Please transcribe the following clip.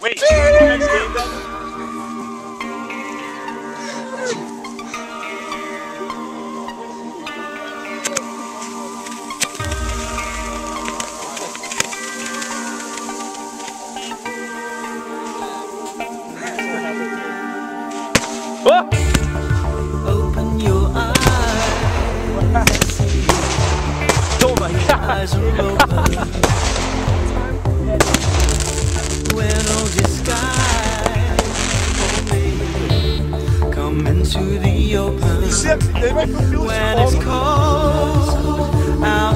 Wait, should we go next game then? Open your eyes. Oh my god! come into the open. When it's cold out.